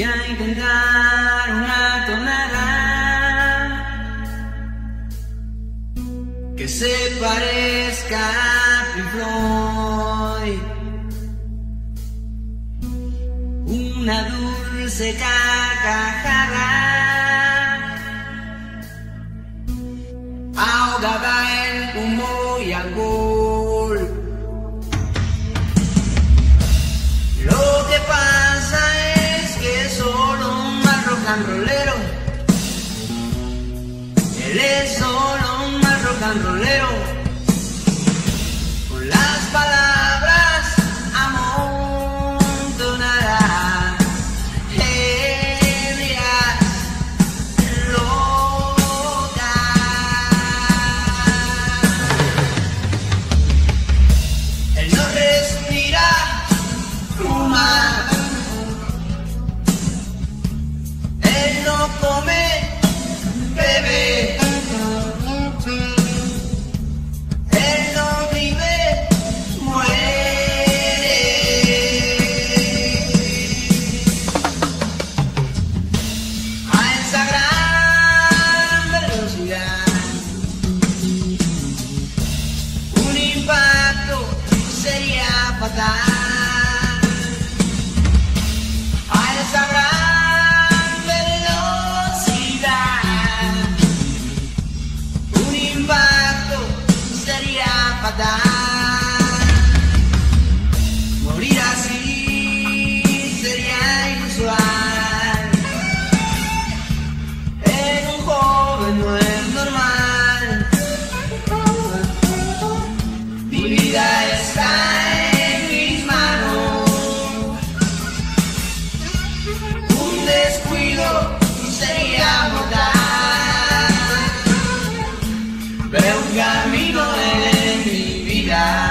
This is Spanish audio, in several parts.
y a intentar una tonada que se parezca a Floyd. Una dulce carcajada ahogada en humo y algo Él es solo un rock and rollero. that yeah.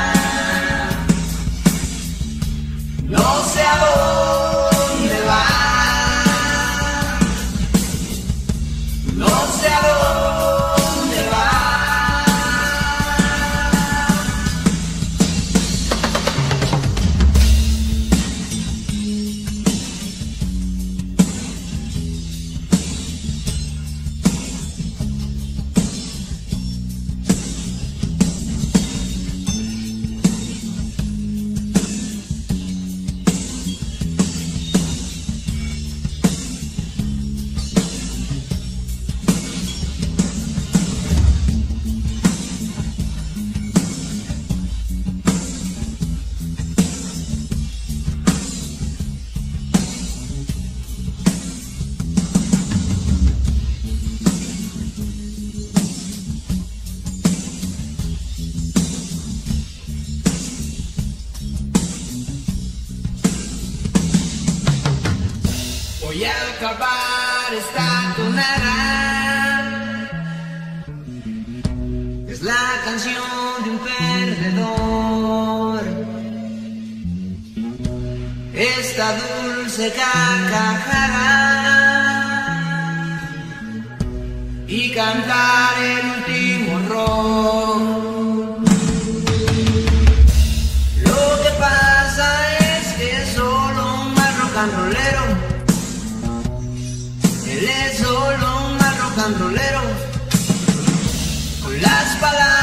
y al acabar estatonará. Es la canción de un perdedor. Esta dulce carcajada y cantar el último error. rock con las palabras